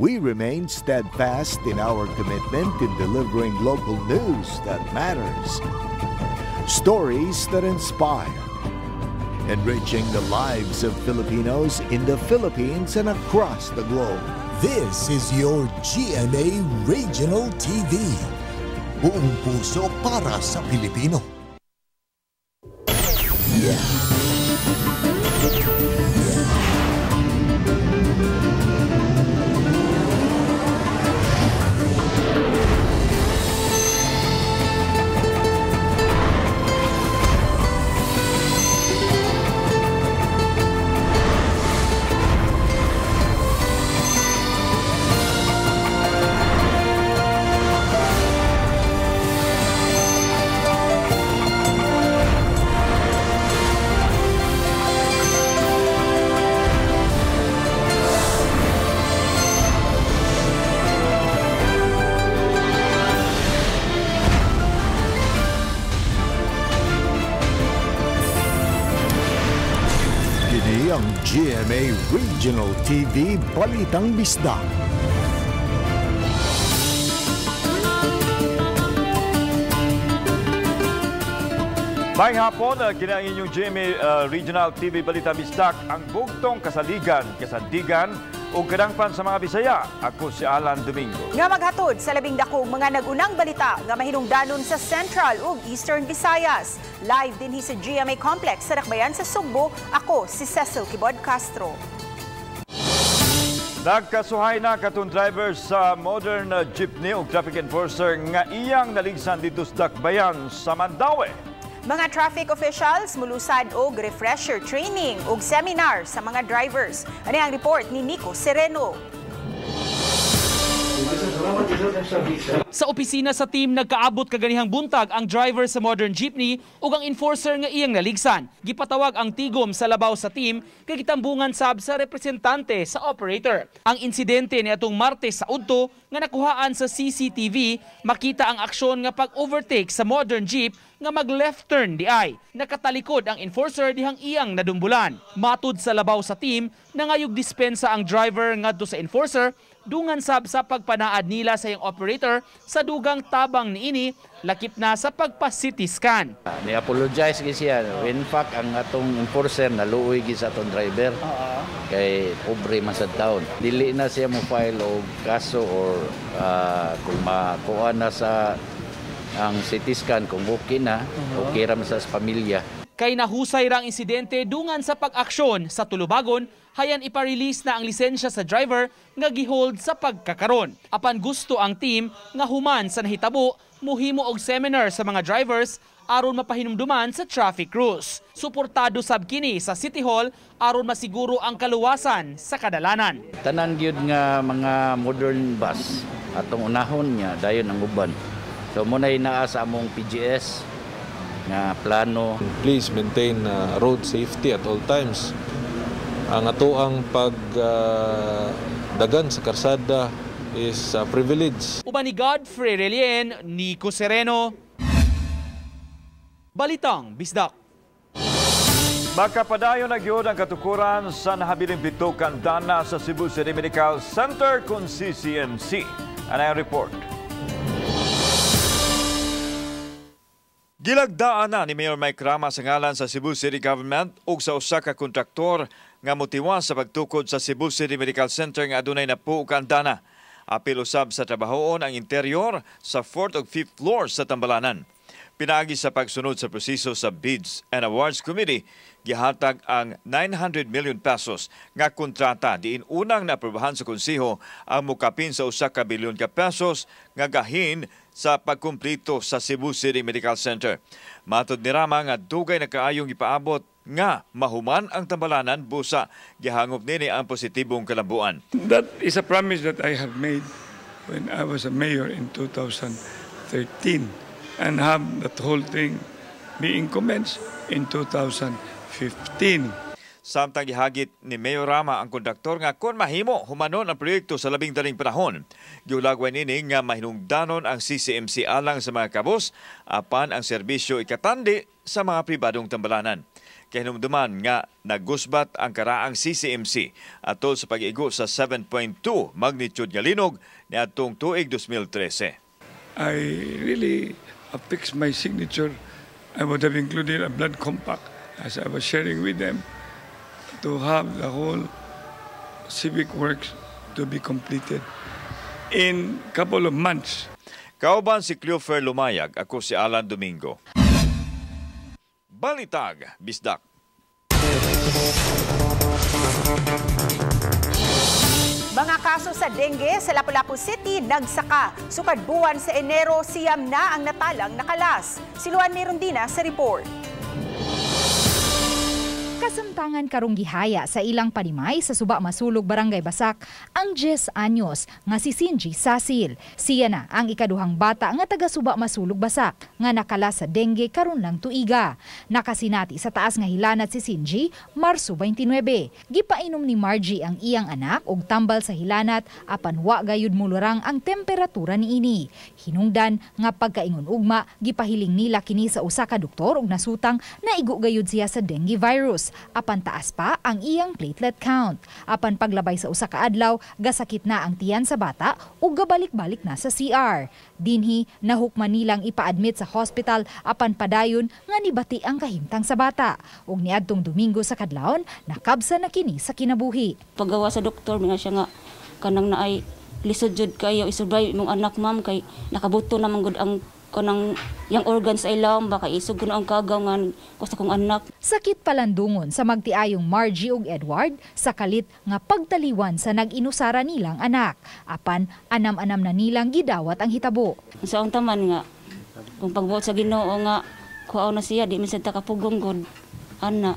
We remain steadfast in our commitment in delivering local news that matters, stories that inspire, enriching the lives of Filipinos in the Philippines and across the globe. This is your GMA Regional TV. Buong puso para sa Pilipino. Kini TV Balitang Bisdak. May hapon, uh, kina ang inyong GMA uh, Regional TV Balita Bistak ang bugtong kasaligan, kasandigan o kadangpan sa mga Bisaya. Ako si Alan Domingo. Nga maghatod sa labing dakong mga nagunang balita nga mahinungdanon sa Central ug Eastern Visayas. Live din hi sa GMA Complex sa Dakbayan sa Sugbo. Ako si Cecil Kibod Castro. Nagkasuhay na katong driver sa modern uh, jeepney o traffic enforcer nga iyang naligsan dito sa Dakbayan sa Mandaue. Mga traffic officials mulusad og refresher training ug seminar sa mga drivers. Ano ang report ni Nico Sereno? Sa opisina sa team nagkaabot kaganihang buntag ang driver sa modern jeepney ug ang enforcer nga iyang naligsan. Gipatawag ang tigom sa labaw sa team kay kitambungan sab sa representante sa operator. Ang insidente ni atong Martes sa Udto nga nakuhaan sa CCTV makita ang aksyon nga pag-overtake sa modern jeep nga mag-left turn di ay. Nakatalikod ang enforcer dihang iyang nadumbulan. Matud sa labaw sa team, nangayog dispensa ang driver ngadto sa enforcer dungan sab sa pagpanaad nila sa iyang operator sa dugang tabang niini lakip na sa pagpa-CT scan. Ni-apologize gid siya. In fact, ang atong enforcer naluoy gid sa atong driver. Kay pobre man sa taon. Dili na siya mo file og kaso or ah, kung makuha na sa ang CT scan kung okay na, okay ra sa pamilya. Kay nahusay rang insidente dungan sa pag-aksyon sa Tulubagon, hayan ipa-release na ang lisensya sa driver nga gihold sa pagkakaron. Apan gusto ang team nga human sa nahitabo, muhimo og seminar sa mga drivers aron mapahinumduman sa traffic rules. Suportado sab kini sa City Hall aron masiguro ang kaluwasan sa kadalanan. Tanan gyud nga mga modern bus atong unahon niya dayon ang uban. So muna naa sa among PGS nga plano please maintain uh, road safety at all times. Ang atoang pagdagan sa karsada is a privilege. Uban ni Godfrey Relien, Nico Sereno. Balitang Bisdak. Makapadayon na gyud ang katukuran sa nahabiling bitukan dana sa Cebu City Medical Center kung CCMC. Ano ang report? Gilagdaan na ni Mayor Mike Rama sa ngalan sa Cebu City Government ug sa usa ka kontraktor nga motiwas sa pagtukod sa Cebu City Medical Center nga adunay napuo ka dana. Apil usab sa trabahoon ang interior sa 4th ug 5th floor sa Tambalanan. Pinagi sa pagsunod sa proseso sa Bids and Awards Committee, gihatag ang 900 million pesos nga kontrata diin unang naaprobahan sa konseho ang mukapin sa usa ka bilyon ka pesos nga gahin sa pagkumplito sa Cebu City Medical Center. Matod ni Rama nga dugay na kaayong ipaabot nga mahuman ang tambalanan busa gihangop nini ang positibong kalambuan. That is a promise that I have made when I was a mayor in 2013 and have that whole thing being commenced in 2015. Samtang gihagit ni Mayor Rama ang konduktor nga kon mahimo humanon ang proyekto sa labing daling panahon. Giulagway nini nga mahinungdanon ang CCMC alang sa mga kabos apan ang serbisyo ikatandi sa mga pribadong tambalanan. kay hinumduman nga nagusbat ang karaang CCMC atol sa pag-igo sa 7.2 magnitude nga linog niadtong tuig 2013. I really affixed my signature. I would have included a blood compact as I was sharing with them to have the whole civic works to be completed in couple of months. Kauban si Cleofer Lumayag, ako si Alan Domingo. Balitag, Bisdak. Mga kaso sa dengue sa Lapu-Lapu City nagsaka. Sukad buwan sa Enero, siyam na ang natalang nakalas. Si Luan Merondina sa report. Kasamtangan karong gihaya sa ilang panimay sa Suba Masulog, Barangay Basak, ang 10 anyos nga si Sinji Sasil. Siya na ang ikaduhang bata nga taga Suba Masulog, Basak nga nakala sa dengue karon lang tuiga. Nakasinati sa taas nga hilanat si Sinji Marso 29. Gipainom ni Margie ang iyang anak og tambal sa hilanat apan wa gayud mulurang ang temperatura niini. Hinungdan nga pagkaingon ugma gipahiling nila kini sa usa ka doktor ug nasutang na igo gayud siya sa dengue virus apan taas pa ang iyang platelet count. Apan paglabay sa usa ka adlaw, gasakit na ang tiyan sa bata ug gabalik-balik na sa CR. Dinhi nahukman nilang ipa-admit sa hospital apan padayon nga nibati ang kahimtang sa bata. Ug niadtong Domingo sa kadlawon, nakabsa na kini sa kinabuhi. paggawa sa doktor mga siya nga kanang naay lisod jud kayo isurvive imong anak ma'am kay nakabuto naman gud ang kanang yang organs sa ilawom baka isog ko na ang kagaw nga kusa kong anak Sakit palandungon sa magtiayong Margie ug Edward sa kalit nga pagtaliwan sa nag-inusara nilang anak. Apan anam-anam na nilang gidawat ang hitabo. sa ang taman nga kung pagbuot sa Ginoo nga kuaw na siya di man sad ta kapugong gud ana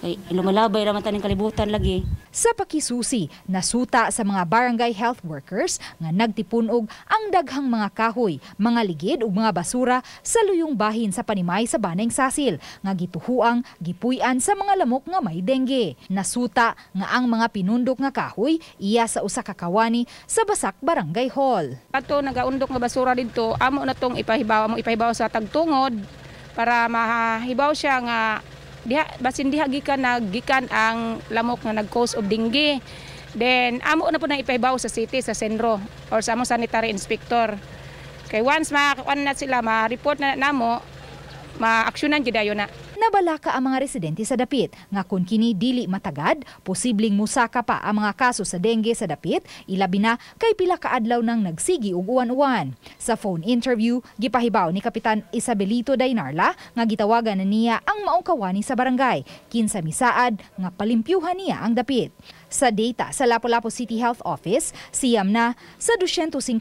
kay lumalabay ra man taning kalibutan lagi Sa pakisusi, nasuta sa mga barangay health workers nga nagtipunog ang daghang mga kahoy, mga ligid ug mga basura sa luyong bahin sa panimay sa Baneng Sasil nga gituhuang gipuy-an sa mga lamok nga may dengue. Nasuta nga ang mga pinundok nga kahoy iya sa usa ka kawani sa Basak Barangay Hall. Ato nagaundok nga basura dito, amo na tong ipahibaw, amo ipahibaw sa tagtungod para mahibaw siya nga diha basin diha gikan naggikan ang lamok nga nag-cause of dengue. Then amo na po na ipahibaw sa city sa sentro or sa among sanitary inspector. Kay once makakuan na sila ma-report na namo, ma-aksyonan gyud na. Nabalaka ang mga residente sa dapit nga kung kini dili matagad, posibleng musaka pa ang mga kaso sa dengue sa dapit, ilabi na kay pila ka adlaw nang nagsigi ug uwan-uwan. Sa phone interview, gipahibaw ni Kapitan Isabelito Dainarla nga gitawagan na niya ang maong kawani sa barangay, kinsa misaad nga palimpyuhan niya ang dapit. Sa data sa Lapu-Lapu City Health Office, siyam na sa 254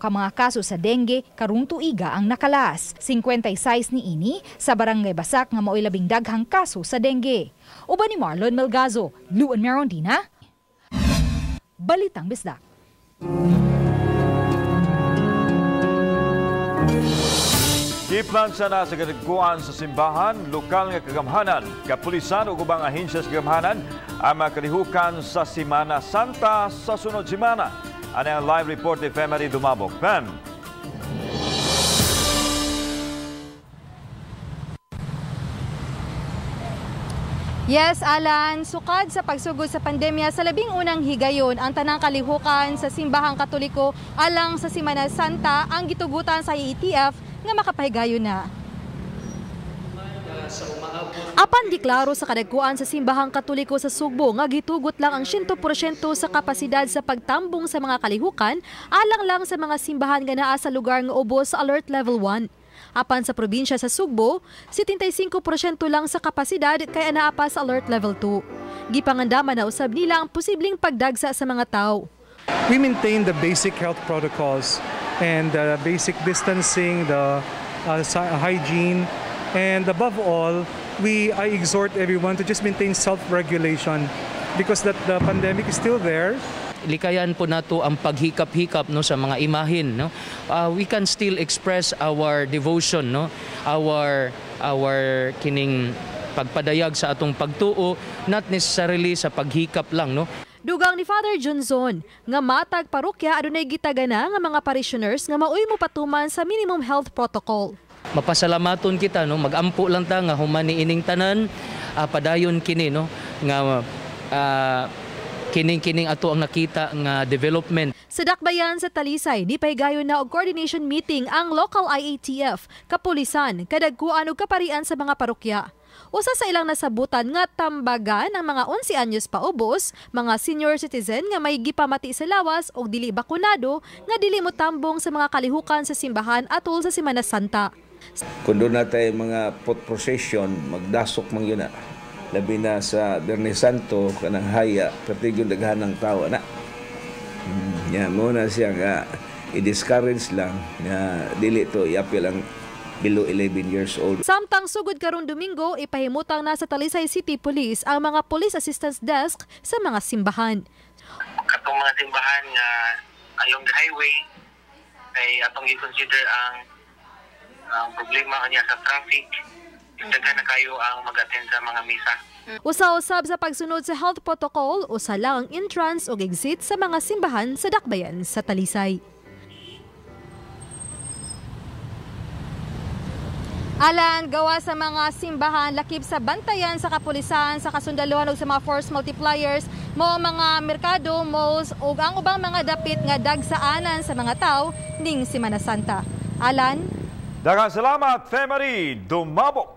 ka mga kaso sa dengue karong tuiga ang nakalas. 56 ni ini sa Barangay Basak nga mao'y labing daghang kaso sa dengue. Uban ni Marlon Melgazo, Luan Merondina, Balitang Bisdak. Giplansya na sa kanagkuan sa simbahan, lokal nga kagamhanan, kapulisan o ubang ahensya sa kagamhanan ang mga kalihukan sa Simana Santa sa sunod simana. Ano ang live report ni Femary Dumabok. Fem. Yes, Alan. Sukad sa pagsugod sa pandemya sa labing unang higayon, ang tanang kalihukan sa simbahang katoliko alang sa Simana Santa ang gitugutan sa ETF nga makapahigayon na. Apan diklaro sa kadagkuan sa simbahang katoliko sa Sugbo nga gitugot lang ang 100% sa kapasidad sa pagtambong sa mga kalihukan alang lang sa mga simbahan nga naa sa lugar nga ubos sa Alert Level 1. Apan sa probinsya sa Sugbo, 75% lang sa kapasidad kaya naa pa sa Alert Level 2. Gipangandaman na usab nila ang posibleng pagdagsa sa mga tao. We maintain the basic health protocols and the basic distancing, the uh, hygiene, and above all, we I exhort everyone to just maintain self-regulation because that the pandemic is still there. likayan po nato ang paghikap-hikap no sa mga imahin no? Uh, we can still express our devotion no? Our our kining pagpadayag sa atong pagtuo not necessarily sa paghikap lang no Dugang ni Father Johnson nga matag parokya adunay gitagana nga mga parishioners nga maoy mo patuman sa minimum health protocol. Mapasalamaton kita no, magampo lang ta nga humani ining tanan ah, padayon kini no nga ah, kining-kining ato ang nakita nga development Sa dakbayan sa Talisay, ni paygayon na og coordination meeting ang local IATF, kapulisan, kadagkuan ug kaparian sa mga parokya. Usa sa ilang nasabutan nga tambagan ang mga 11 anyos pa ubos, mga senior citizen nga may gipamati sa lawas o dili bakunado nga dili mo tambong sa mga kalihukan sa simbahan atol sa Semana Santa. Kung doon natin mga pot procession, magdasok man yun na. Labi na sa Bernes Santo, kanang haya, pati yung daghan ng tao na. Hmm, yan, muna siya nga i-discourage lang nga dili to i-appeal ang below 11 years old. Samtang sugod karon Domingo, ipahimutang na sa Talisay City Police ang mga police assistance desk sa mga simbahan. Atong mga simbahan nga ayong highway ay atong i-consider ang ang problema niya sa traffic. Daghan na kayo ang mag-attend sa mga misa. Usa-usab sa pagsunod sa health protocol, usa lang ang entrance o exit sa mga simbahan sa Dakbayan sa Talisay. Alang gawa sa mga simbahan, lakip sa bantayan sa kapulisan, sa kasundaluhan ug sa mga force multipliers, mo mga merkado, malls ug ang ubang mga dapit nga dagsaanan sa mga tao ning Semana Santa. Alan, Daghang salamat, Femari Dumabok.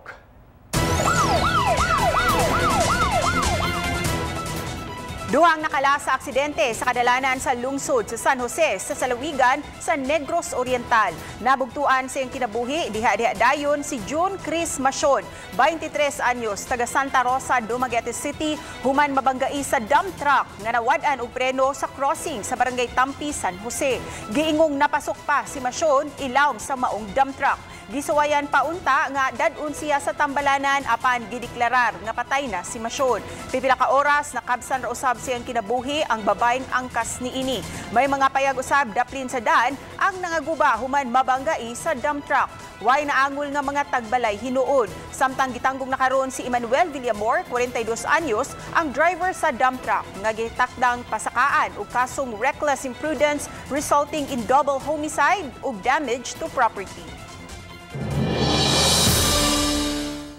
Duhang nakala sa aksidente sa kadalanan sa lungsod sa San Jose sa Salawigan sa Negros Oriental. Nabugtuan sa iyang kinabuhi diha-diha dayon si June Chris Masion, 23 anyos, taga Santa Rosa, Dumaguete City, human mabanggai sa dump truck nga nawad-an og preno sa crossing sa barangay Tampi, San Jose. Giingong napasok pa si Masion ilawom sa maong dump truck. Gisuwayan pa unta nga dadun siya sa tambalanan apan gideklarar nga patay na si Masyon. Pipila ka oras nakabsan ra usab siyang kinabuhi ang babayng angkas ni ini. May mga payag usab daplin sa daan ang nangaguba human mabanggai sa dump truck. Way naangol nga mga tagbalay hinuon. Samtang gitanggong na karon si Emmanuel Villamor, 42 anyos, ang driver sa dump truck nga gitakdang pasakaan ug kasong reckless imprudence resulting in double homicide ug damage to property.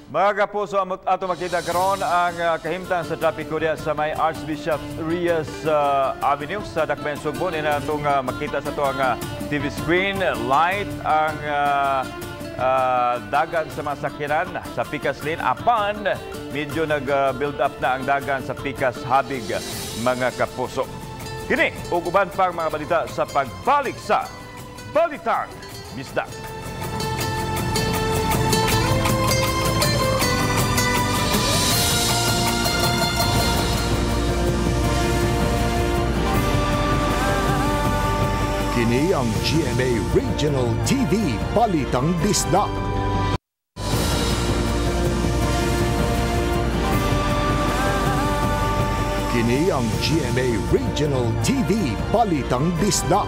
Mga kapuso, ato makita karon ang uh, kahimtang sa traffic area sa may Archbishop Rias uh, Avenue sa Dakbayan Sugbo. Ina itong uh, makita sa ito ang uh, TV screen, light, ang uh, uh, dagan sa mga sakyanan sa Picas Lane. Apan, medyo nag-build up na ang dagan sa Picas Habig, mga kapuso. Kini, uguban pang mga balita sa pagbalik sa Balitang Bisdak. Kini ang GMA Regional TV Balitang Bisdak. Kini ang GMA Regional TV Balitang Bisdak.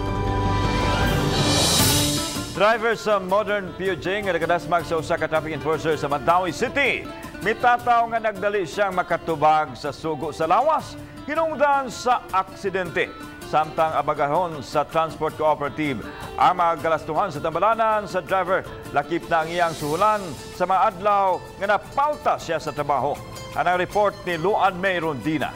Driver sa modern PUJ nga nagkadasmag sa usa ka traffic enforcer sa Mandawi City. Mitataw nga nagdali siyang makatubag sa sugo sa lawas. Hinungdan sa aksidente. Samtang abagahon sa Transport Cooperative ang mga galastuhan sa tambalanan sa driver. Lakip na ang iyang suhulan sa mga adlaw nga napauta siya sa trabaho. Anang report ni Luan May Rondina.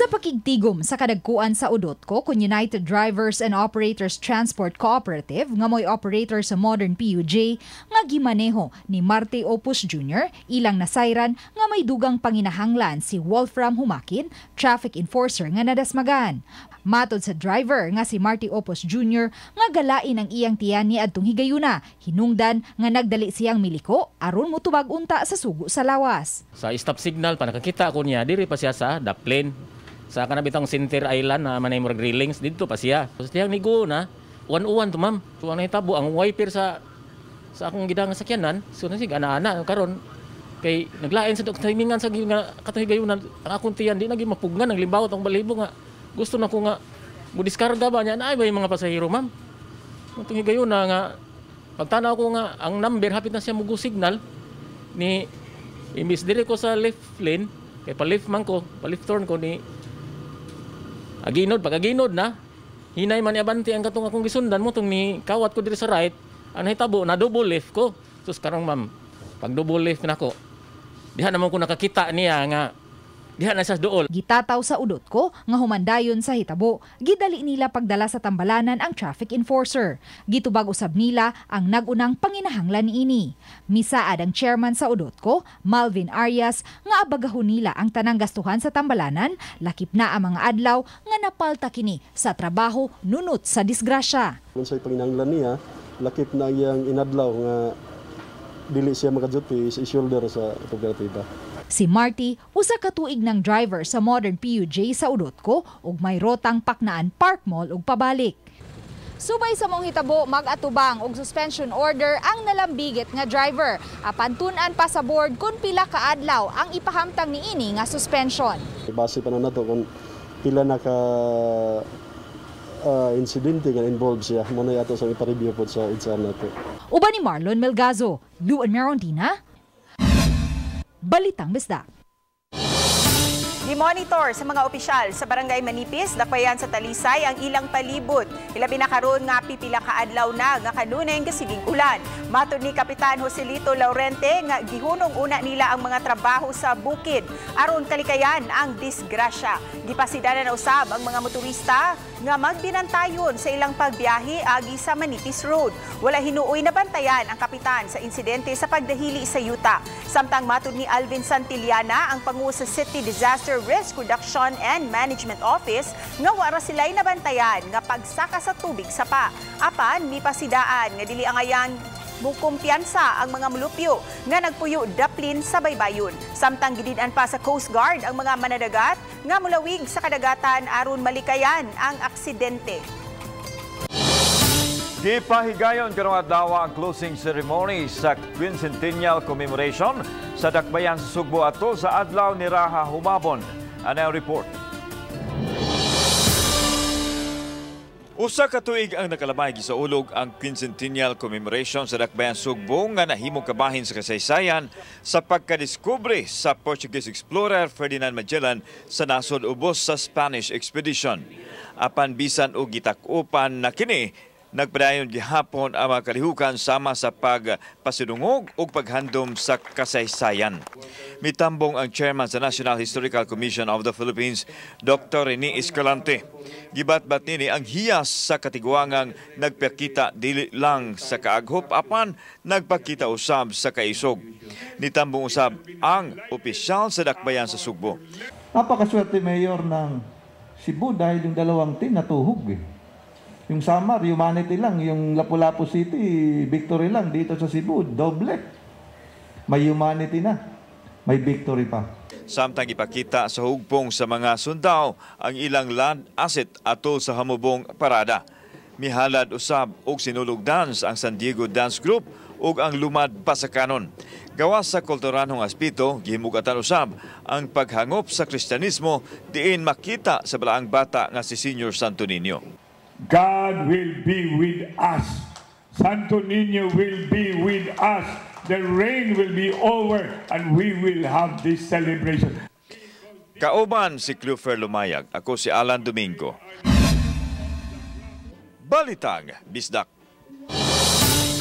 Sa pakigtigom sa kadagkuan sa Udotko kun United Drivers and Operators Transport Cooperative nga mo'y operator sa modern PUJ nga gimaneho ni Marte Opus Jr. ilang nasayran nga may dugang panginahanglan si Wolfram Humakin, traffic enforcer nga nadasmagan. Matod sa driver nga si Marty Opus Jr. nga galain ang iyang tiyan ni adtong higayuna, hinungdan nga nagdali siyang miliko aron motubag unta sa sugo sa lawas. Sa stop signal pa nakakita ko niya diri pa siya sa Daplin sa kanabitang Center Island na manay murag railings dito pa siya. So tiyang nigo na uwan-uwan to ma'am. So ang nahitabo ang wiper sa sa akong gidang sakyanan, so na siya ana-ana karon kay naglain sa timingan sa nga katahigayunan ang akong tiyan di nagi mapugnan ang limbaw tong balibo nga gusto na ko nga mo diskarga ba niya na ba yung mga pasahero ma'am itong higayuna nga pagtanaw ko nga ang number hapit na siya mugo signal ni imbis dire ko sa left lane kay pa left man ko pa left turn ko ni aginod pag aginod na Hinay man abanti ang katong akong gisundan mo tong ni kawat ko diri sa right. Ang hitabo na double lift ko. Sus karong ma'am, pag double lift na ko, diha naman ko nakakita niya nga diha na sa dool. Gitataw sa udot ko nga humandayon sa hitabo. Gidali nila pagdala sa tambalanan ang traffic enforcer. Gitubag usab nila ang nagunang panginahanglan niini. Misaad ang chairman sa udot ko, Malvin Arias, nga abagahon nila ang tanang gastuhan sa tambalanan, lakip na ang mga adlaw nga napalta kini sa trabaho nunot sa disgrasya. Unsay panginahanglan niya, lakip na iyang inadlaw nga dili siya makaduty sa shoulder sa kooperatiba. Si Marty, usa ka tuig ng driver sa Modern PUJ sa udot ko ug may rotang Paknaan Park Mall ug pabalik. Subay sa mong hitabo mag-atubang og suspension order ang nalambigit nga driver. Apan tun-an pa sa board kung pila ka adlaw ang ipahamtang niini nga suspension. Base pa na nato kung pila na ka uh, insidente nga involved siya. Muna yato sa ipa-review po sa EDSA nato. Uban ni Marlon Melgazo, Luan Merondina, Balitang Bisdak. Gimonitor sa mga opisyal sa Barangay Manipis, dakwayan sa Talisay ang ilang palibot. Ilabi na karon nga pipila ka adlaw na nga kanunay kasigig ulan. Matud ni Kapitan Joselito Laurente nga gihunong una nila ang mga trabaho sa bukid aron kalikayan ang disgrasya. Gipasidanan na usab ang mga motorista nga magbinantayon sa ilang pagbiyahe agi sa Manipis Road. Wala hinuoy na bantayan ang kapitan sa insidente sa pagdahili sa yuta. Samtang matud ni Alvin Santillana, ang pangu sa City Disaster Risk Reduction and Management Office, nga wara sila'y nabantayan nga pagsaka sa tubig sa pa. Apan, mi pasidaan nga dili angayan mukumpiyansa ang mga mulupyo nga nagpuyo daplin sa baybayon. Samtang gidinan pa sa Coast Guard ang mga manadagat nga mulawig sa kadagatan aron malikayan ang aksidente. Gipahigayon karong adlaw ang closing ceremony sa Quincentennial Commemoration sa Dakbayan sa Sugbo atol sa adlaw ni Raha Humabon. Ano report? Usa ka tuig ang nakalabay sa ulog ang Quincentennial Commemoration sa Dakbayan Sugbo nga nahimong kabahin sa kasaysayan sa pagkadiskubre sa Portuguese explorer Ferdinand Magellan sa nasod ubos sa Spanish expedition. Apan bisan og gitakupan na kini Nagpadayon gihapon ang mga kalihukan sama sa pagpasidungog o paghandom sa kasaysayan. Mitambong ang chairman sa National Historical Commission of the Philippines, Dr. Rene Escalante. Gibatbat nini ang hiyas sa katiguangang nagpakita dili lang sa kaaghop apan nagpakita usab sa kaisog. Nitambong usab ang opisyal sa dakbayan sa Sugbo. Napakaswerte mayor ng Cebu dahil yung dalawang team natuhog eh. Yung Samar, humanity lang. Yung Lapu-Lapu City, victory lang. Dito sa Cebu, doble. May humanity na. May victory pa. Samtang ipakita sa hugpong sa mga sundao ang ilang land asset atol sa hamubong parada. Mihalad usab og sinulog dance ang San Diego Dance Group ug ang lumad pa sa kanon. Gawas sa kulturanhong aspito, gihimugatan usab ang paghangop sa Kristyanismo diin makita sa balaang bata nga si Senior Santo Niño. God will be with us. Santo Niño will be with us. The rain will be over and we will have this celebration. Kauban si Clufer Lumayag. Ako si Alan Domingo. Balitang Bisdak.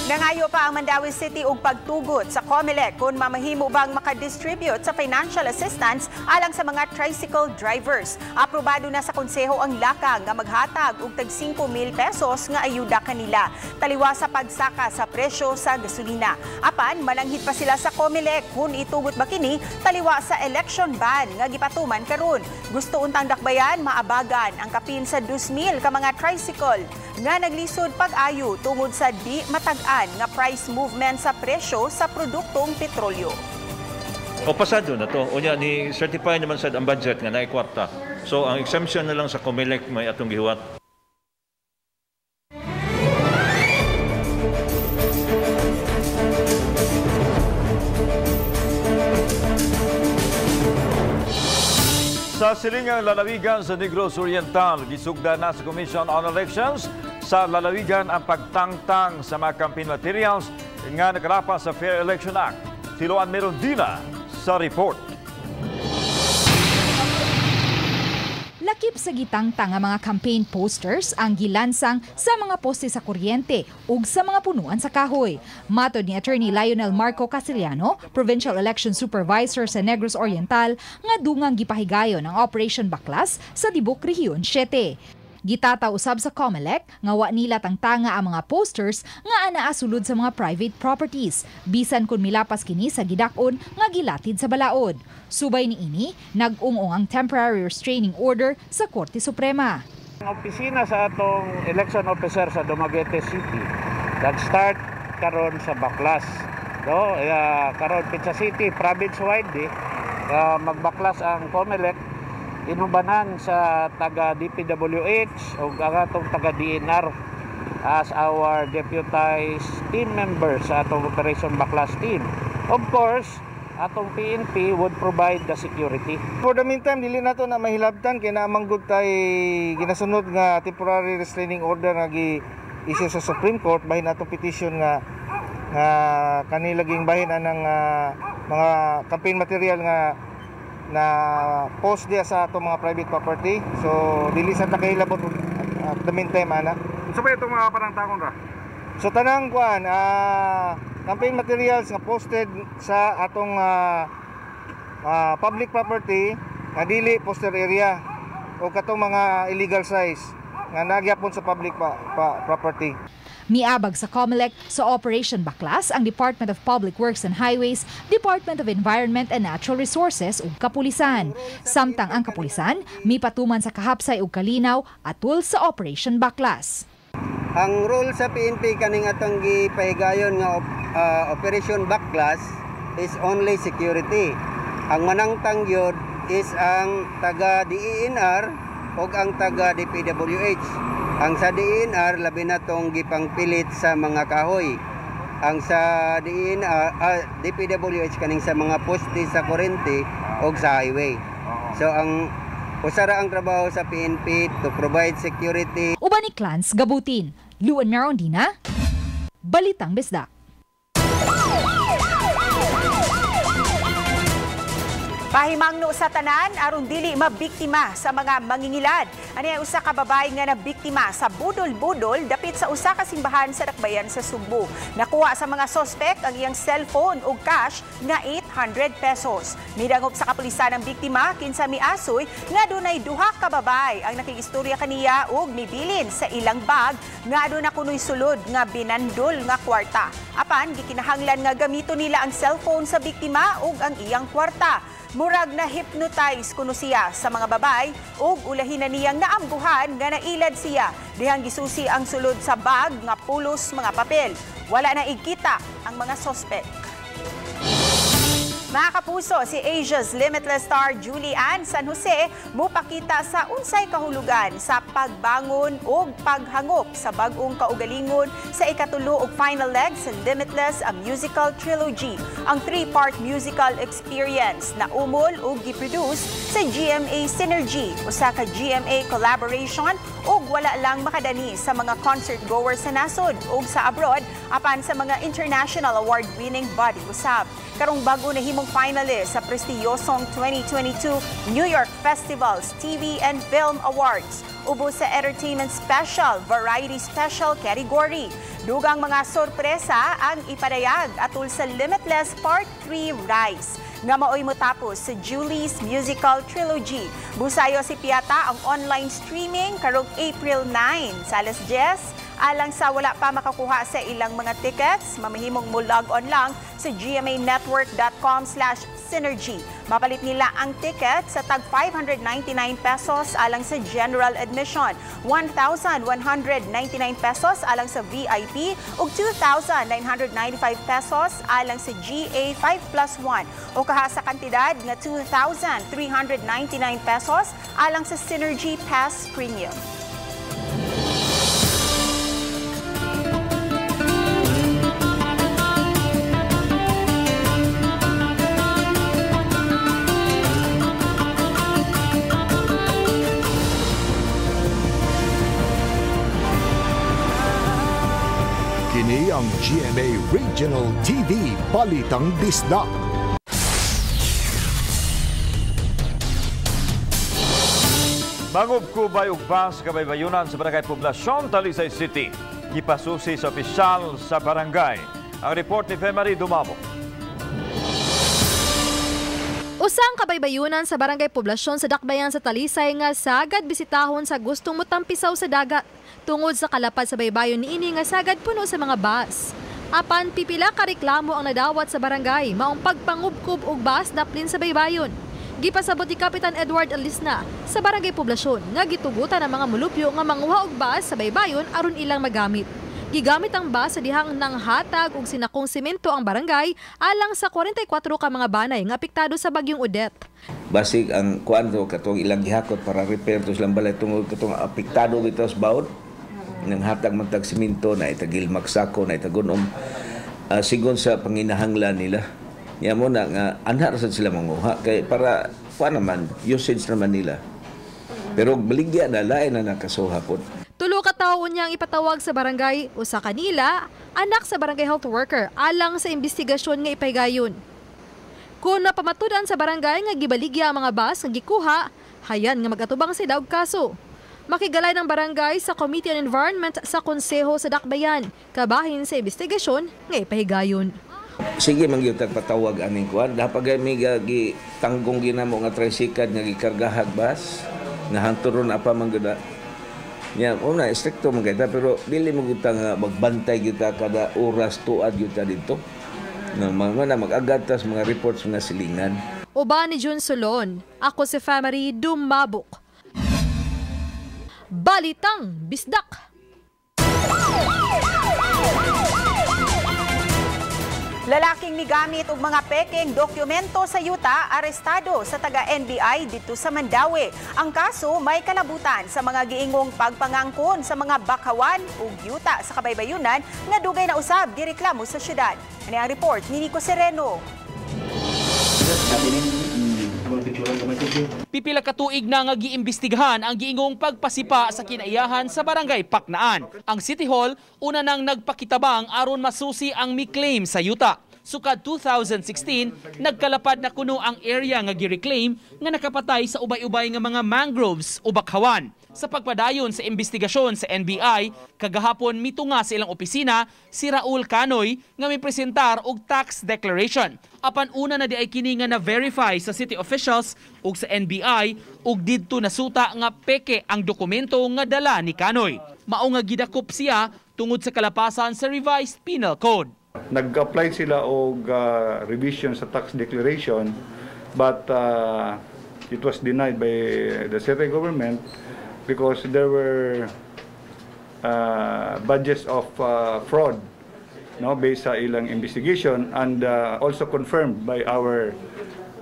Nangayo pa ang Mandawi City og pagtugot sa COMELEC kung mamahimo bang makadistribute sa financial assistance alang sa mga tricycle drivers. Aprobado na sa konseho ang lakang nga maghatag og tag 5,000 pesos nga ayuda kanila. Taliwa sa pagsaka sa presyo sa gasolina. Apan malanghit pa sila sa COMELEC kung itugot ba kini taliwa sa election ban nga gipatuman karon. Gusto untang dakbayan maabagan ang kapin sa 2,000 ka mga tricycle nga naglisod pag-ayo tungod sa di matag-an nga price movement sa presyo sa produktong petrolyo. O pasado na to. Unya ni certify naman sa ang budget nga na kwarta. So ang exemption na lang sa COMELEC may atong gihuwat. Sa silingang lalawigan sa Negros Oriental, gisugda na sa Commission on Elections sa lalawigan ang pagtangtang sa mga campaign materials nga nakarapa sa Fair Election Act. Siloan Merondina sa report. Lakip sa gitangtang nga mga campaign posters ang gilansang sa mga poste sa kuryente ug sa mga punuan sa kahoy. Matod ni Attorney Lionel Marco Casiliano, Provincial Election Supervisor sa Negros Oriental, nga dungang gipahigayon ang Operation Baklas sa Dibok Rehiyon 7. Gitataw usab sa COMELEC nga wa nila tangtanga ang mga posters nga anaa sulod sa mga private properties bisan kun milapas kini sa gidakon nga gilatid sa balaod. Subay ni ini nag-ungong ang temporary restraining order sa Korte Suprema. Ang opisina sa atong election officer sa Dumaguete City nag-start karon sa Baklas. No, uh, karon Pizza City province wide eh, uh, magbaklas ang COMELEC inubanan sa taga DPWH o atong taga DNR as our deputized team members sa atong Operation Baklas team. Of course, atong PNP would provide the security. For the meantime, dili nato na mahilabtan kay naamang gud tay ginasunod nga temporary restraining order nga gi issue sa Supreme Court bahin nato petition nga nga kanilaging bahin anang uh, mga campaign material nga na post dia sa atong mga private property. So dili sa takahilabot at the meantime ana. So ba itong mga parang takon ra? So tanang kuan uh, campaign materials nga posted sa atong uh, uh, public property nga dili poster area o katong mga illegal size nga nagyapon sa public pa, pa, property. Miabag sa COMELEC sa Operation Baklas ang Department of Public Works and Highways, Department of Environment and Natural Resources ug Kapulisan. Samtang ang Kapulisan mipatuman sa kahapsay ug kalinaw atul sa Operation Baklas. Ang role sa PNP kaning atong gipahigayon nga uh, Operation Baklas is only security. Ang manangtang yod is ang taga DENR o ang taga DPWH. Ang sa DNR, labi na tong gipangpilit sa mga kahoy. Ang sa DNR, uh, DPWH kaning sa mga poste sa kurente o sa highway. So ang usara ang trabaho sa PNP to provide security. Uban ni Clans Gabutin, Luan Marondina, Balitang Bisdak. Pahimangno sa tanan aron dili mabiktima sa mga mangingilad. Ani usa ka babae nga nabiktima sa budol-budol dapit sa usa ka simbahan sa Dakbayan sa Sugbo. Nakuha sa mga sospek ang iyang cellphone ug cash nga 800 pesos. Midangop sa kapulisan ang biktima kinsa miasoy nga dunay duha ka babay ang nakigistorya kaniya ug mibilin sa ilang bag nga aduna kunoy sulod nga binandol nga kwarta. Apan gikinahanglan nga gamito nila ang cellphone sa biktima ug ang iyang kwarta. Murag na hypnotize kuno siya sa mga babay ug ulahin na niyang naambuhan nga nailad siya dihang gisusi ang sulod sa bag nga pulos mga papel. Wala na igkita ang mga sospek. Mga kapuso, si Asia's Limitless star Julie Ann San Jose mupakita sa unsay kahulugan sa pagbangon o paghangop sa bagong kaugalingon sa ikatulo ug final leg sa Limitless a musical trilogy. Ang three-part musical experience na umol ug giproduce sa GMA Synergy, usa ka GMA collaboration ug wala lang makadani sa mga concert goers sa nasod ug sa abroad apan sa mga international award-winning body usab. Karong bago na himong finalist sa prestiyosong 2022 New York Festivals TV and Film Awards. Ubo sa Entertainment Special, Variety Special category. Dugang mga sorpresa ang ipadayag atul sa Limitless Part 3 Rise nga maoy mo tapos sa Julie's Musical Trilogy. Busayo si Piata ang online streaming karong April 9 sa alas 10 alang sa wala pa makakuha sa ilang mga tickets, mamahimong mo log on lang sa gmanetwork.com slash synergy. Mapalit nila ang ticket sa tag 599 pesos alang sa general admission, 1,199 pesos alang sa VIP ug 2,995 pesos alang sa GA 5 plus 1 o kaha sa kantidad nga 2,399 pesos alang sa Synergy Pass Premium. GMA Regional TV Balitang Disda. Mangubkubay ug bus kabaybayunan sa barangay Poblasyon, Talisay City. Gipasusi sa opisyal sa barangay. Ang report ni Femari Dumabo. Usang kabaybayunan sa barangay poblasyon sa Dakbayan sa Talisay nga sagad bisitahon sa gustong mutampisaw sa dagat tungod sa kalapad sa baybayon niini nga sagad puno sa mga bus. Apan pipila ka reklamo ang nadawat sa barangay maong pagpangubkub og bus daplin sa baybayon. Gipasabot ni Kapitan Edward Alisna sa barangay poblasyon nga gitugutan ang mga mulupyo nga manguha og bus sa baybayon aron ilang magamit. Gigamit ang bus sa dihang nang hatag og sinakong simento ang barangay alang sa 44 ka mga banay nga apektado sa bagyong Odette. Basig ang kuan to katong ilang gihakot para repair to silang balay tungod katong apektado bitaw sa bawod nang hatag man tag simento na itagil magsako na itagunom uh, sigon sa panginahanglan nila. Ya mo na nga anha ra sad sila manguha kay para kuan naman usage naman nila. Pero baligya na lain na nakasuha pod. Tulo ka tawo niyang ipatawag sa barangay o sa kanila, anak sa barangay health worker alang sa investigasyon nga ipaygayon. Kung napamatudan sa barangay nga gibaligya ang mga bus nga gikuha, hayan nga magatubang sila og kaso. Makigalay ng barangay sa Committee on Environment sa Konseho sa Dakbayan, kabahin sa investigasyon nga ipahigayon. Sige man gyud patawag aning kuan, dapat mi gi tanggong ginamo nga tricycle nga gikargahag bus nga hanturon apa man gyud Ya, una stricto man kita pero dili mo kita nga magbantay kita kada oras tuad kita dito. Na mga na mag-agatas mga reports mga silingan. Uba ni Jun Solon, ako si Family Dumabok. Balitang Bisdak. Lalaking migamit og mga peking dokumento sa yuta arestado sa taga-NBI dito sa Mandawi. Ang kaso may kalabutan sa mga giingong pagpangangkon sa mga bakawan ug yuta sa kabaybayunan nga dugay na usab gireklamo sa syudad. Ani ang report ni Nico Sereno. Pipila ka tuig na nga giimbestigahan ang giingong pagpasipa sa kinaiyahan sa barangay Paknaan. Ang City Hall una nang nagpakitabang aron masusi ang mi-claim sa yuta. Sukad 2016, nagkalapad na kuno ang area nga gi-reclaim nga nakapatay sa ubay-ubay nga mga mangroves o bakhawan. Sa pagpadayon sa investigasyon sa NBI, kagahapon mitunga sa ilang opisina si Raul Canoy nga may presentar og tax declaration. Apan una na di ay kini nga na-verify sa city officials ug sa NBI ug didto nasuta nga peke ang dokumento nga dala ni Canoy. Mao nga gidakop siya tungod sa kalapasan sa revised penal code. Nag-apply sila og uh, revision sa tax declaration but uh, it was denied by the city government because there were uh, budgets of uh, fraud no based sa ilang investigation and uh, also confirmed by our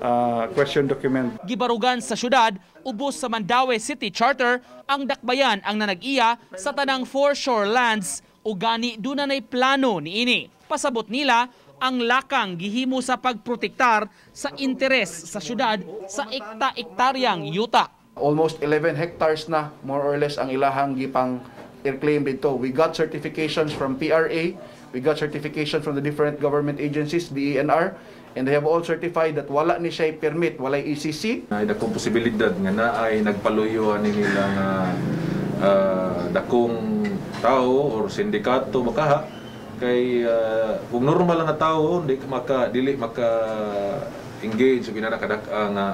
uh, question document. Gibarugan sa syudad, ubos sa Mandawi City Charter, ang dakbayan ang nanag-iya sa tanang foreshore lands o gani dunay plano ni ini. Pasabot nila ang lakang gihimo sa pagprotektar sa interes sa syudad sa ekta-ektaryang yuta. Almost 11 hectares na more or less ang ilahang gipang claim dito. We got certifications from PRA, we got certification from the different government agencies, DENR, and they have all certified that wala ni siya permit, wala ECC. Ay dakong posibilidad nga na ay nagpaluyuan ni nila nga uh, dakong tao or sindikato makaha kay uh, kung normal nga tao di maka dili maka engage sa ginanakadak uh, nga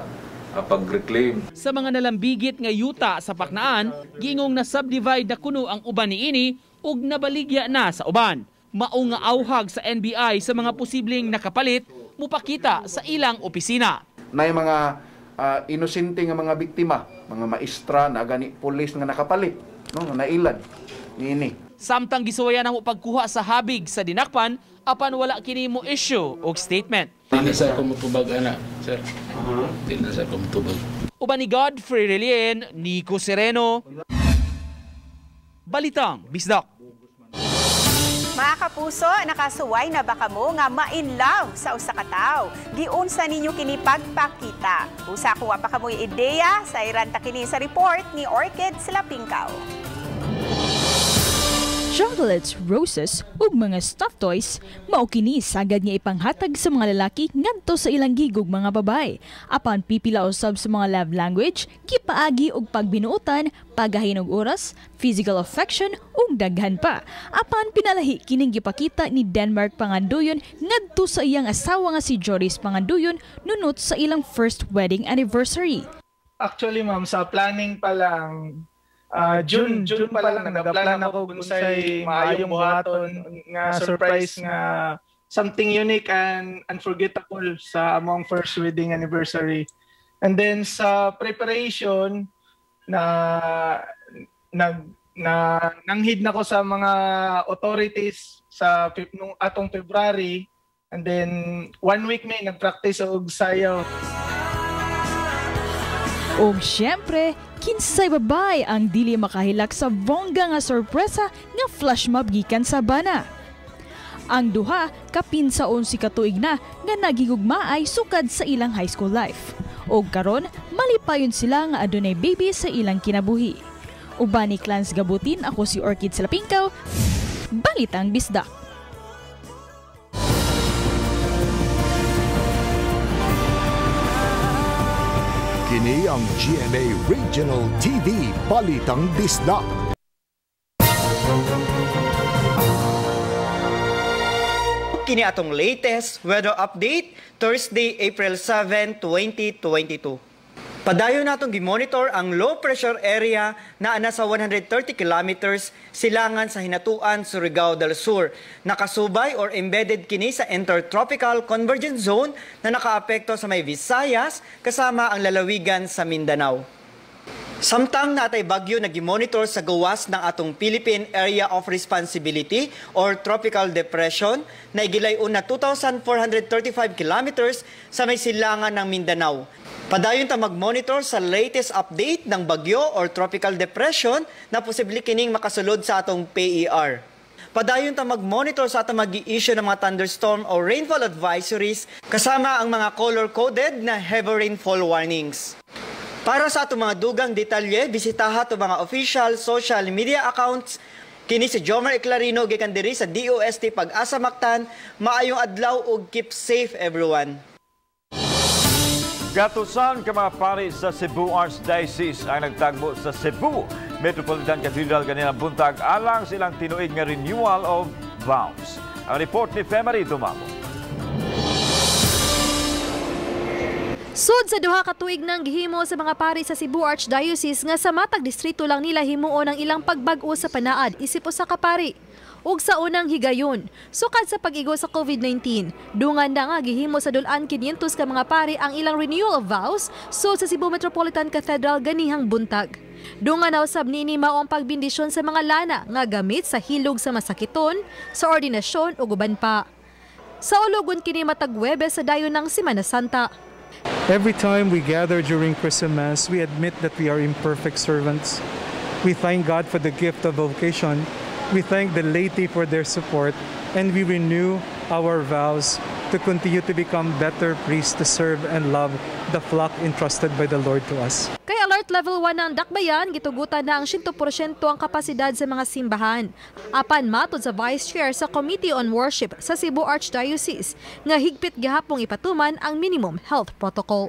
pag-reclaim. Sa mga nalambigit nga yuta sa Paknaan, giingong na subdivide na kuno ang uban ni ini ug nabaligya na sa uban. Mao nga auhag sa NBI sa mga posibleng nakapalit mupakita sa ilang opisina. Nay mga uh, inosente nga mga biktima, mga maestra na gani pulis nga nakapalit, no, nailad niini. Samtang gisuwayan ang pagkuha sa habig sa dinakpan, apan wala kini mo issue og statement. Hindi sa ako mutubag ana, sir. Hindi na sa ako mutubag. Uban ni Godfrey Relien, Nico Sereno. Balitang Bisdak. Mga kapuso, nakasuway na baka mo nga ma-inlove sa usa ka tawo. Giunsa ninyo kini pagpakita. Usa ko pa kamoy ideya sa iranta kini sa report ni Orchid Slapingkaw. Chocolates, roses ug mga stuffed toys mao kini sagad nga ipanghatag sa mga lalaki ngadto sa ilang gigog mga babay. Apan pipila usab sa mga love language, kipaagi og pagbinuotan, pagahinog oras, physical affection ug daghan pa. Apan pinalahi kining gipakita ni Denmark Panganduyon ngadto sa iyang asawa nga si Joris Panganduyon nunot sa ilang first wedding anniversary. Actually, ma'am, sa planning pa lang, ah, June, June pa lang nagaplan ako kung sa'y maayong buhaton. Nga surprise nga. something unique and unforgettable sa among first wedding anniversary. And then sa preparation na nag na nanghid na ko sa mga authorities sa nung atong February. And then one week may nag-practice og sayaw. Og syempre, kinsay babay ang dili makahilak sa bongga nga sorpresa nga flash mob gikan sa bana. Ang duha kapinsaon si katuig na nga nagigugmaay sukad sa ilang high school life. Og karon malipayon sila nga adunay baby sa ilang kinabuhi. Uban ni Clans Gabutin, ako si Orchid Salapingkaw. Balitang Bisdak. Kini ang GMA Regional TV Balitang Bisdak. Kini atong latest weather update Thursday, April 7, 2022. Padayon natong gimonitor ang low pressure area na ana sa 130 kilometers silangan sa hinatuan Surigao del Sur. Nakasubay or embedded kini sa intertropical convergence zone na nakaapekto sa may Visayas kasama ang lalawigan sa Mindanao. Samtang natay bagyo na gimonitor sa gawas ng atong Philippine Area of Responsibility or Tropical Depression na igilayon na 2,435 kilometers sa may silangan ng Mindanao. Padayon ta mag-monitor sa latest update ng bagyo or tropical depression na posible kining makasulod sa atong PER. Padayon ta mag-monitor sa atong mag-i-issue ng mga thunderstorm o rainfall advisories kasama ang mga color-coded na heavy rainfall warnings. Para sa atong mga dugang detalye, bisitaha to mga official social media accounts kini si Jomar Eclarino gikan diri sa DOST Pag-asa Mactan. Maayong adlaw ug keep safe everyone. Gatusan ka mga pari sa Cebu Archdiocese ang nagtagbo sa Cebu Metropolitan Cathedral ganina buntag alang silang tinuig nga renewal of vows. Ang report ni Femery Dumamo. Sud sa duha ka tuig nang gihimo sa mga pari sa Cebu Archdiocese nga sa matag distrito lang nila himuon ang ilang pagbag-o sa panaad isip usa ka pari. Ug sa unang higayon, sukad sa pag-igo sa COVID-19, dungan na nga gihimo sa dulan 500 ka mga pari ang ilang renewal of vows sud sa Cebu Metropolitan Cathedral ganihang buntag. Dungan na usab nini mao ang pagbindisyon sa mga lana nga gamit sa hilog sa masakiton, sa ordinasyon ug uban pa. Sa ulogon kini matag Webes sa dayon ng Semana Santa. Every time we gather during Christmas, we admit that we are imperfect servants. We thank God for the gift of vocation. We thank the laity for their support, and we renew our vows to continue to become better priests to serve and love the flock entrusted by the Lord to us. Kay Alert Level 1 ng Dakbayan, gitugutan na ang 100% ang kapasidad sa mga simbahan. Apan matod sa Vice Chair sa Committee on Worship sa Cebu Archdiocese, nga higpit gihapong ipatuman ang minimum health protocol.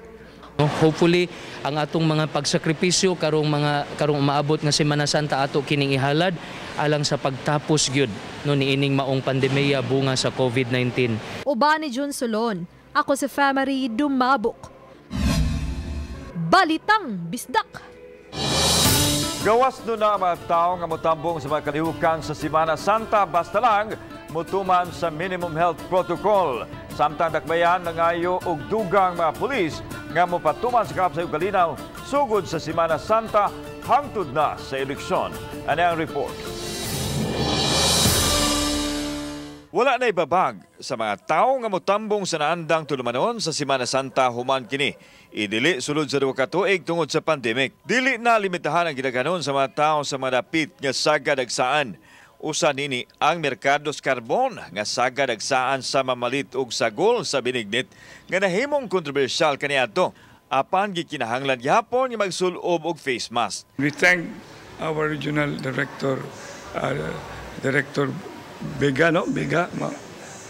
Hopefully ang atong mga pagsakripisyo karong mga karong maabot nga Semana Santa ato kining ihalad alang sa pagtapos gyud no niining maong pandemya bunga sa COVID-19. Uba ni Jun Solon, ako si Family Dumabok. Balitang Bisdak. Gawas doon na ang mga tao nga mutambong sa mga kalihukan sa Semana Santa basta lang mutuman sa minimum health protocol. Samtang dakbayan nangayo og dugang mga pulis nga mopatuman sa kapsay kalinaw sugod sa Semana Santa hangtod na sa eleksyon. Ano ang report? Wala na ibabag sa mga tao nga motambong sa naandang tulumanon sa Semana Santa human kini. Idili sulod sa duwa ka tuig tungod sa pandemic. Dili na limitahan ang gidaganon sa mga tao sa mga dapit nga sagad agsaan. Usa nini ang Mercados Carbon nga sagad agsaan sa mamalit ug sagol sa binignit nga nahimong kontrobersyal kaniadto. Apan gikinahanglan gihapon nga magsulob og face mask. We thank our regional director, uh, Director Vega, no? Vega, ma-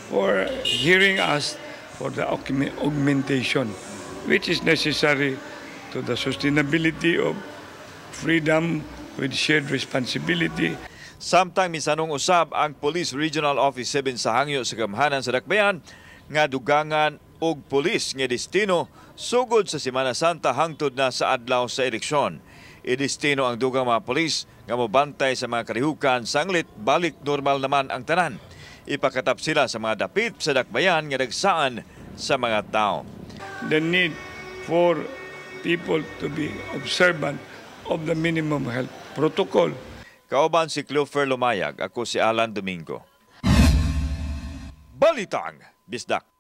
for hearing us for the augme- augmentation, which is necessary to the sustainability of freedom with shared responsibility. Samtang misanong usab ang Police Regional Office 7 sa hangyo sa gamhanan sa Dakbayan nga dugangan og pulis nga destino sugod sa Semana Santa hangtod na sa adlaw sa eleksyon. Idestino ang dugang mga pulis nga mobantay sa mga kalihukan sanglit balik normal naman ang tanan. Ipakatap sila sa mga dapit sa Dakbayan nga dagsaan sa mga tao. The need for people to be observant of the minimum health protocol. Kauban si Clover Lumayag, ako si Alan Domingo. Balitang Bisdak.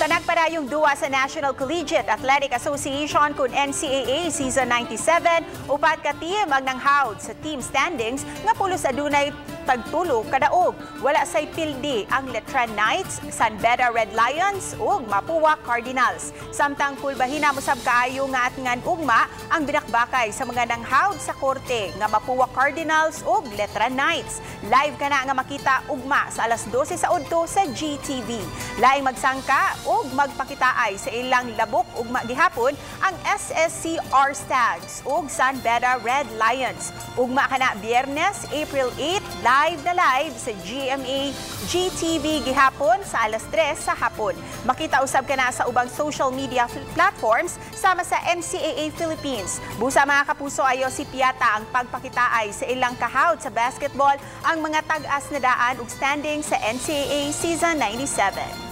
Sa nagpadayong duwa sa National Collegiate Athletic Association kung NCAA Season 97, upat ka team ang nanghawd sa team standings nga pulos adunay tagtulo kadaog. Wala say pildi ang Letran Knights, San Beda Red Lions ug Mapua Cardinals. Samtang pulbahina mo sab kaayo nga at ngan ugma ang binakbakay sa mga nanghawd sa korte nga Mapua Cardinals ug Letran Knights. Live ka na nga makita ugma sa alas 12 sa udto sa GTV. Laing magsangka ug magpakitaay sa ilang labok ugma gihapon ang SSCR Stags ug San Beda Red Lions. Ugma kana Biyernes, April 8, live na live sa GMA GTV gihapon sa alas 3 sa hapon. Makita usab ka na sa ubang social media platforms sama sa NCAA Philippines. Busa mga kapuso ayo si Piata ang pagpakitaay sa ilang kahawd sa basketball ang mga tag-as na daan standing sa NCAA Season 97.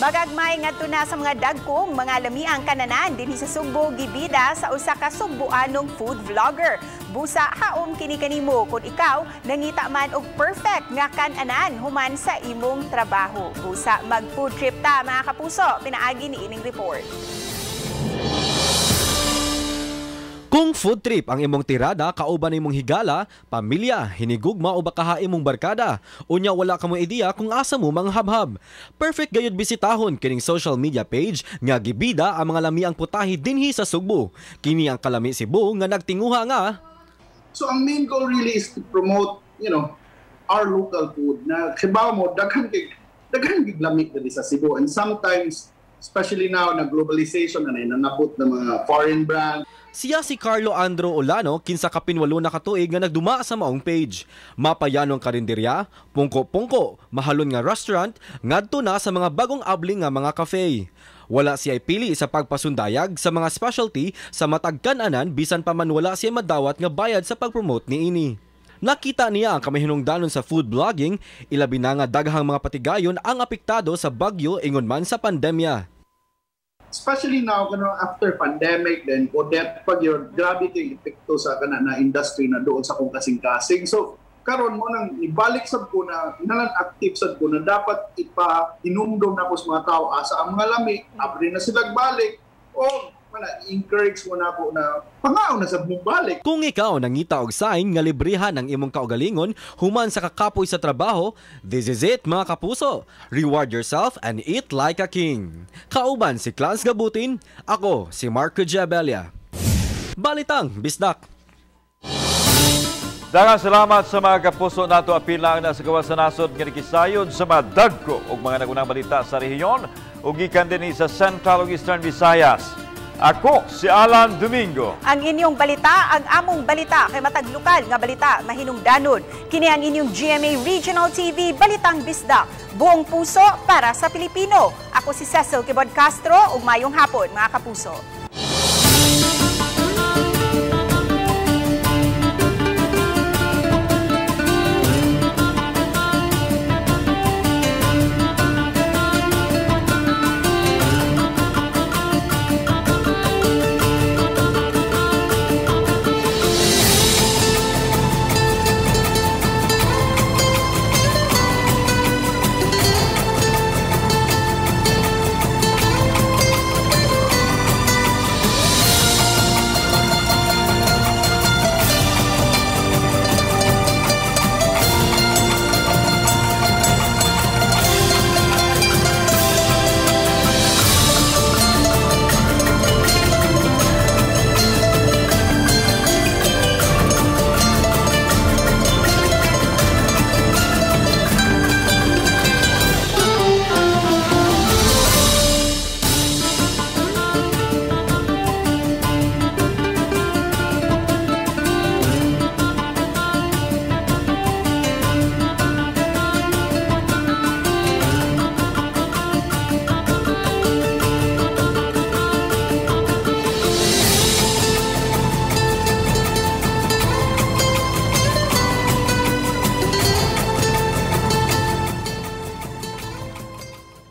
Magagmay ngadto na sa mga dagkong mga lamiang kananan dinhi sa Sugbo gibida sa usa ka Sugboanong food vlogger. Busa haom kini kanimo kung ikaw nangita man og perfect nga kananan human sa imong trabaho. Busa mag food trip ta mga kapuso pinaagi ni ining report. Kung food trip ang imong tirada, kauban imong higala, pamilya, hinigugma o baka imong barkada, unya wala ka mo ideya kung asa mo manghabhab. Perfect gayud bisitahon kining social media page nga gibida ang mga lami ang putahi dinhi sa Sugbo. Kini ang kalami Cebu nga nagtinguha nga So ang main goal really is to promote, you know, our local food. Na kibaw mo daghan kay daghan gig lamig diri sa Cebu and sometimes especially now na globalization na nanabot ng mga foreign brand Siya si Carlo Andro Olano, kinsa kapinwalo na katuig nga nagduma sa maong page. Mapayanong karinderya, pungko-pungko, mahalon nga restaurant, ngadto na sa mga bagong abling nga mga cafe. Wala siya pili sa pagpasundayag sa mga specialty sa matag kananan bisan pa man wala siya madawat nga bayad sa pagpromote ni ini. Nakita niya ang kamahinungdanon sa food blogging, ilabi na nga daghang mga patigayon ang apektado sa bagyo ingon man sa pandemya. Especially now kano after pandemic then o death pag yun grabe kay epekto sa kana na industry na doon sa kung kasing-kasing. So karon mo nang ibalik sad ko na nalan active sad ko na dapat ipa inumdom na ko sa mga tao asa ang mga lami abri na sila balik. O mana encourage mo na ako na pangaw na sa balik. Kung ikaw nangita og sign nga librihan ang imong kaugalingon human sa kakapoy sa trabaho, this is it mga kapuso. Reward yourself and eat like a king. Kauban si Clans Gabutin, ako si Marco Giabelia. Balitang Bisdak. Daghang salamat sa mga kapuso nato apil lang na sa gawas sa nasod nga nakisayon sa mga dagko ug mga nagunang balita sa rehiyon ug gikan dinhi sa Central ug Eastern Visayas. Ako si Alan Domingo. Ang inyong balita, ang among balita kay matag lokal nga balita mahinungdanon. Kini ang inyong GMA Regional TV Balitang Bisdak. Buong puso para sa Pilipino. Ako si Cecil Kibod Castro ug mayong hapon mga kapuso.